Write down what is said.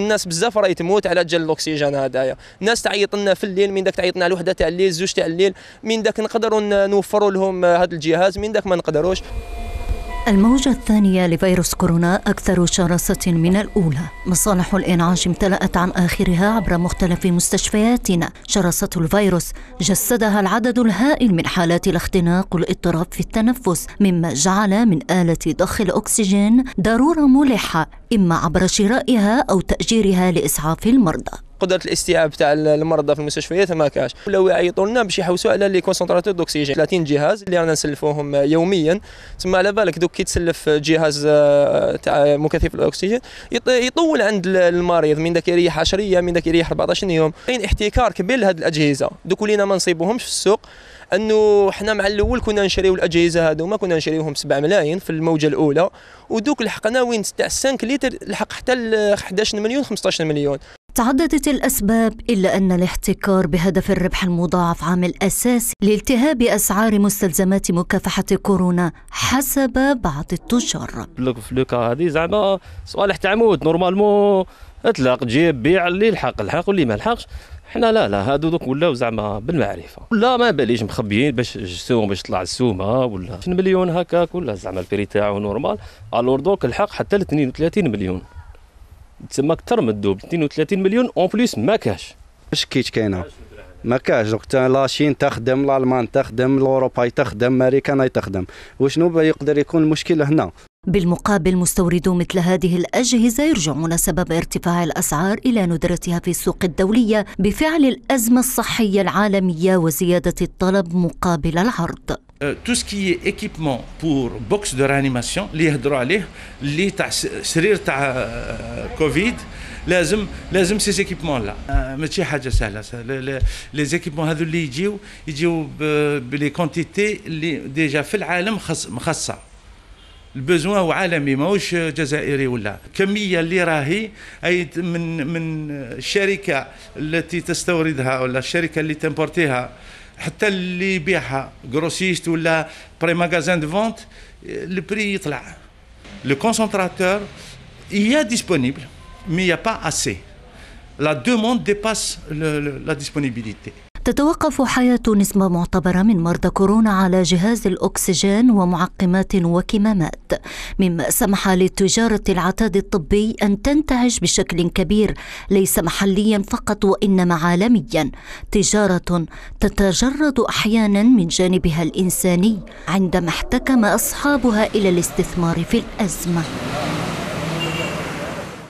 الناس بزاف راهي تموت على جال الأكسجين هذايا الناس تعيط لنا في الليل من داك تعيط لنا على الوحدة تاع الليل زوج تاع الليل من داك نقدروا نوفروا لهم هذا الجهاز من داك ما نقدروش. الموجة الثانية لفيروس كورونا أكثر شراسة من الأولى. مصالح الإنعاش امتلأت عن آخرها عبر مختلف مستشفياتنا. شراسة الفيروس جسدها العدد الهائل من حالات الاختناق والاضطراب في التنفس مما جعل من آلة ضخ الأكسجين ضرورة ملحة إما عبر شرائها أو تأجيرها لإسعاف المرضى. قدرة الاستيعاب تاع المرضى في المستشفيات ما كاش. ولاو يعيطوا لنا باش يحوسوا على les concentrateurs d'oxygène 30 جهاز اللي رانا نسلفوهم يوميا. تسمى على بالك دوك كي تسلف جهاز آه، تاع مكثف الأكسجين يطول عند المريض من داك يريح 10 أيام من داك يريح 14 يوم. كاين احتكار كبير لهذه الأجهزة؟ دوك ولينا ما نصيبوهمش في السوق أنه حنا مع الأول كنا نشريو الأجهزة هذوما كنا نشريوهم 7 ملايين في الموجة الأولى. ودوك لحقنا وين تاع 5 لتر لحق حتى 11 مليون 15 مليون تعددت الأسباب إلا أن الاحتكار بهدف الربح المضاعف عامل أساسي لالتهاب أسعار مستلزمات مكافحة كورونا حسب بعض التجار. في لوكا هذه زعما صوالح تاع موت نورمالمون اطلق جيب بيع اللي لحق الحق واللي ما لحقش حنا لا لا هادو دوك ولاو زعما بالمعرفة. لا ما باليش مخبيين باش السوم باش تطلع السومة ولا مليون هكاك ولا زعما البري تاعو نورمال. الور دوك الحق حتى ل 32 مليون. تسمى أكثر من الدوب 32 مليون أون بليس ما كاش. اش كيت كاينة؟ ما كاش. دوك لاشين تخدم الالمان تخدم الاوروبا تخدم امريكان تخدم. وشنو يقدر يكون المشكل هنا؟ بالمقابل مستوردو مثل هذه الأجهزة يرجعون سبب ارتفاع الأسعار إلى ندرتها في السوق الدولية بفعل الأزمة الصحية العالمية وزيادة الطلب مقابل العرض. tout ce qui équipement pour box de réanimation اللي يهضروا عليه اللي تاع سرير تاع كوفيد لازم لازم ces équipements لا ماشي حاجة سهله les équipements هذو اللي يجيو يجيو ب les quantités اللي ديجا في العالم خاصه ال besoin هو عالمي ماهوش جزائري ولا الكميه اللي راهي اي من من الشركة التي تستوردها ولا الشركة اللي تمبورتيها حتى اللي يبيعها جروسيست ولا بري ماغازان دو فونت البري يطلع لو كونسونتراتور يا ديسپونيبل مي يا با اسي لا دوموند ديباس لا ديسپونيبيليتي تتوقف حياة نسبة معتبرة من مرضى كورونا على جهاز الأكسجين ومعقمات وكمامات. مما سمح لتجارة العتاد الطبي أن تنتعش بشكل كبير ليس محليا فقط وإنما عالميا. تجارة تتجرد أحيانا من جانبها الإنساني عندما احتكم أصحابها إلى الاستثمار في الأزمة.